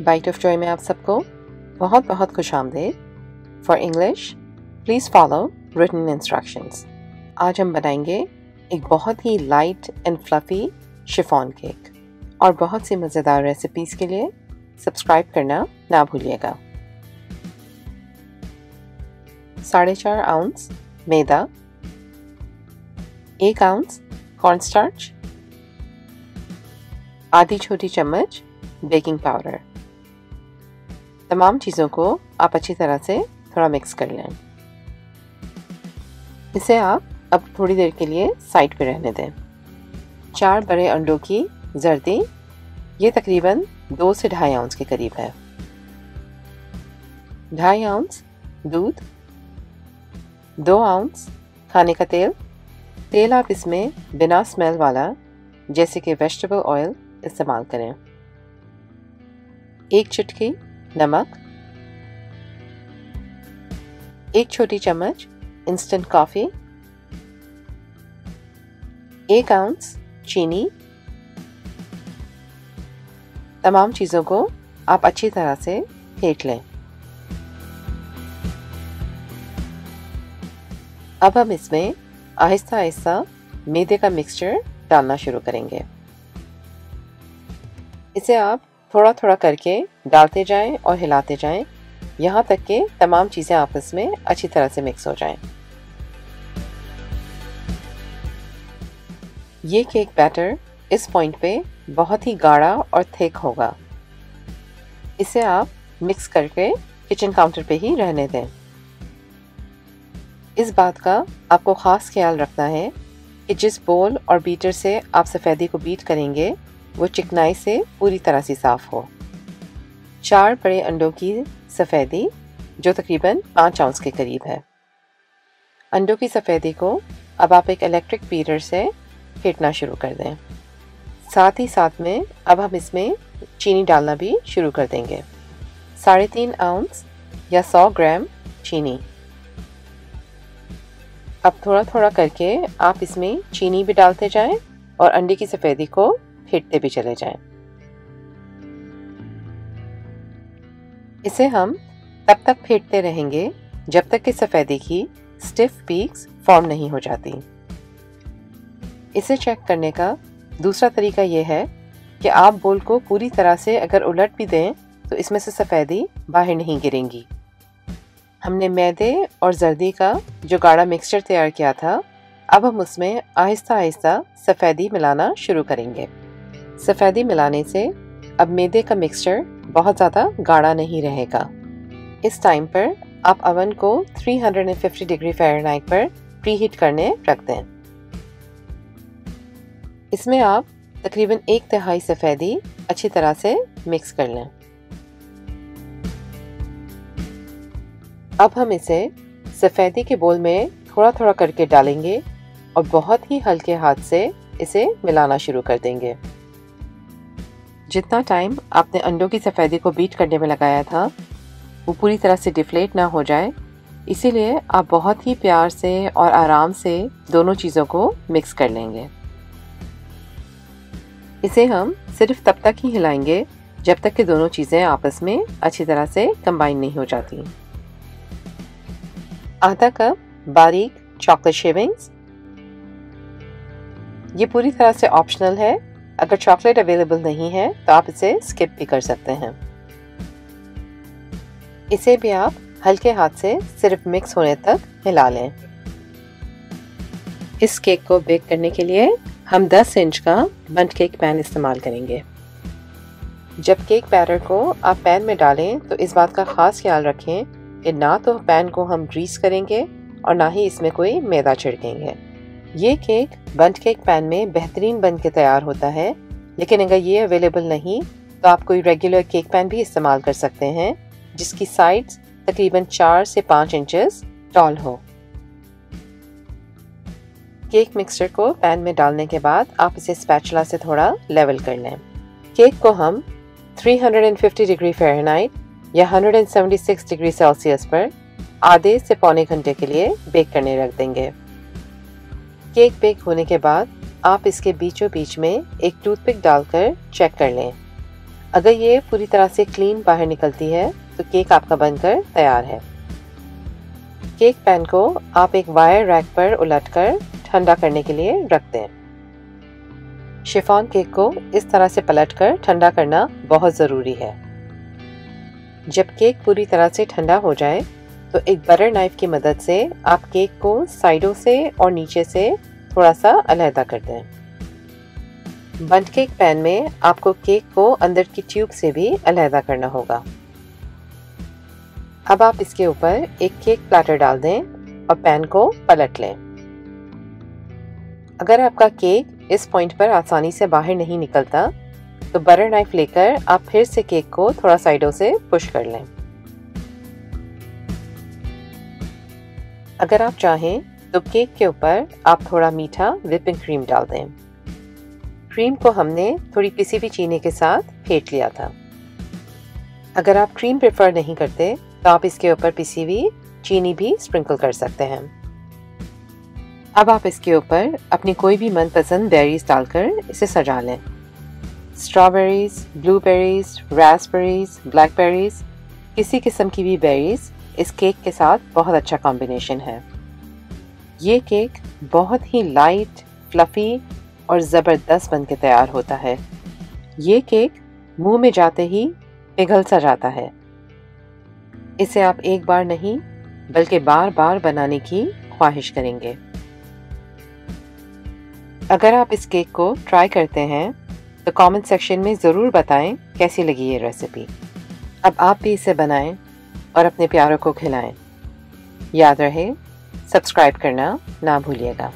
Bite of Joy में आप सबको बहुत बहुत खुश आमदेद for English please follow written instructions आज हम बनाएँगे एक बहुत ही light and fluffy chiffon cake और बहुत सी मज़ेदार रेसिपीज़ के लिए सब्सक्राइब करना ना भूलिएगा। साढ़े चार आउंस मैदा, एक आउंस कॉर्नस्टार्च आधी छोटी चम्मच बेकिंग पाउडर तमाम चीज़ों को आप अच्छी तरह से थोड़ा मिक्स कर लें। इसे आप अब थोड़ी देर के लिए साइड पे रहने दें। चार बड़े अंडों की जर्दी, ये तकरीबन दो से ढाई आउंस के करीब है। ढाई आउंस दूध, दो आउंस खाने का तेल। तेल आप इसमें बिना स्मेल वाला, जैसे कि वेजिटेबल ऑयल इस्तेमाल करें। एक चुटकी नमक, एक छोटी चम्मच इंस्टेंट कॉफ़ी एक आउंस चीनी। तमाम चीज़ों को आप अच्छी तरह से फेंट लें। अब हम इसमें आहिस्ता आहिस्ता मैदे का मिक्सचर डालना शुरू करेंगे। इसे आप थोड़ा थोड़ा करके डालते जाएँ और हिलाते जाएँ। यहाँ तक कि तमाम चीज़ें आपस में अच्छी तरह से मिक्स हो जाएँ। ये केक बैटर इस पॉइंट पे बहुत ही गाढ़ा और थिक होगा। इसे आप मिक्स करके किचन काउंटर पे ही रहने दें। इस बात का आपको ख़ास ख्याल रखना है कि जिस बोल और बीटर से आप सफ़ेदी को बीट करेंगे वो चिकनाई से पूरी तरह से साफ़ हो। चार बड़े अंडों की सफ़ेदी, जो तकरीबन पाँच आउंस के करीब है। अंडों की सफ़ेदी को अब आप एक इलेक्ट्रिक बीटर से फेंटना शुरू कर दें। साथ ही साथ में अब हम इसमें चीनी डालना भी शुरू कर देंगे। साढ़े तीन आउंस या सौ ग्राम चीनी। अब थोड़ा थोड़ा करके आप इसमें चीनी भी डालते जाएँ और अंडे की सफ़ेदी को फेंटते भी चले जाएँ। इसे हम तब तक फेंटते रहेंगे जब तक कि सफ़ेदी की स्टिफ पीक्स फॉर्म नहीं हो जाती। इसे चेक करने का दूसरा तरीका यह है कि आप बोल को पूरी तरह से अगर उलट भी दें तो इसमें से सफ़ेदी बाहर नहीं गिरेंगी। हमने मैदे और जर्दी का जो गाढ़ा मिक्सचर तैयार किया था, अब हम उसमें आहिस्ता आहिस्ता सफ़ेदी मिलाना शुरू करेंगे। सफ़ेदी मिलाने से अब मैदे का मिक्सचर बहुत ज़्यादा गाढ़ा नहीं रहेगा। इस टाइम पर आप अवन को 350 डिग्री फ़ारेनहाइट पर प्री हीट करने रख दें। इसमें आप तकरीबन एक तिहाई सफ़ेदी अच्छी तरह से मिक्स कर लें। अब हम इसे सफ़ेदी के बोल में थोड़ा थोड़ा करके डालेंगे और बहुत ही हल्के हाथ से इसे मिलाना शुरू कर देंगे। जितना टाइम आपने अंडों की सफ़ेदी को बीट करने में लगाया था, वो पूरी तरह से डिफ्लेट ना हो जाए। इसीलिए आप बहुत ही प्यार से और आराम से दोनों चीज़ों को मिक्स कर लेंगे। इसे हम सिर्फ़ तब तक ही हिलाएँगे जब तक कि दोनों चीज़ें आपस में अच्छी तरह से कंबाइन नहीं हो जाती। आधा कप बारीक चॉकलेट शेविंग्स ये पूरी तरह से ऑप्शनल है। अगर चॉकलेट अवेलेबल नहीं है तो आप इसे स्किप भी कर सकते हैं। इसे भी आप हल्के हाथ से सिर्फ़ मिक्स होने तक हिला लें। इस केक को बेक करने के लिए हम 10 इंच का बंट केक पैन इस्तेमाल करेंगे। जब केक बैटर को आप पैन में डालें तो इस बात का ख़ास ख्याल रखें कि ना तो पैन को हम ग्रीस करेंगे और ना ही इसमें कोई मैदा छिड़केंगे। ये केक बंट केक पैन में बेहतरीन बन के तैयार होता है, लेकिन अगर ये अवेलेबल नहीं तो आप कोई रेगुलर केक पैन भी इस्तेमाल कर सकते हैं, जिसकी साइड्स तकरीबन चार से पाँच इंचेस टॉल हो। केक मिक्सचर को पैन में डालने के बाद आप इसे स्पैचुला से थोड़ा लेवल कर लें। केक को हम 350 डिग्री फ़ारेनहाइट या 176 डिग्री सेल्सियस पर आधे से पौने घंटे के लिए बेक करने रख देंगे। केक बेक होने के बाद आप इसके बीचों बीच में एक टूथपिक डालकर चेक कर लें। अगर ये पूरी तरह से क्लीन बाहर निकलती है तो केक आपका बनकर तैयार है। केक पैन को आप एक वायर रैक पर उलटकर ठंडा करने के लिए रख दें। शिफॉन केक को इस तरह से पलटकर ठंडा करना बहुत ज़रूरी है। जब केक पूरी तरह से ठंडा हो जाए तो एक बटर नाइफ की मदद से आप केक को साइडों से और नीचे से थोड़ा सा अलहदा कर दें। बंद केक पैन में आपको केक को अंदर की ट्यूब से भी अलहदा करना होगा। अब आप इसके ऊपर एक केक प्लाटर डाल दें और पैन को पलट लें। अगर आपका केक इस पॉइंट पर आसानी से बाहर नहीं निकलता तो बटर नाइफ लेकर आप फिर से केक को थोड़ा साइडों से पुश कर लें। अगर आप चाहें तो केक के ऊपर आप थोड़ा मीठा विपिंग क्रीम डाल दें। क्रीम को हमने थोड़ी पिसी हुई चीनी के साथ फेंट लिया था। अगर आप क्रीम प्रेफर नहीं करते तो आप इसके ऊपर पिसी हुई चीनी भी स्प्रिंकल कर सकते हैं। अब आप इसके ऊपर अपनी कोई भी मनपसंद बेरीज डालकर इसे सजा लें। स्ट्रॉबेरीज ब्लूबेरीज रासबेरीज ब्लैकबेरीज किसी किस्म की भी बेरीज इस केक के साथ बहुत अच्छा कॉम्बिनेशन है। ये केक बहुत ही लाइट फ्लफ़ी और ज़बरदस्त बन के तैयार होता है। ये केक मुँह में जाते ही पिघल सा जाता है। इसे आप एक बार नहीं, बल्कि बार बार बनाने की ख्वाहिश करेंगे। अगर आप इस केक को ट्राई करते हैं तो कमेंट सेक्शन में ज़रूर बताएँ कैसी लगी ये रेसिपी अब आप भी इसे बनाएँ और अपने प्यारों को खिलाएँ। याद रहे सब्सक्राइब करना ना भूलिएगा।